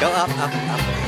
Go up, up, up.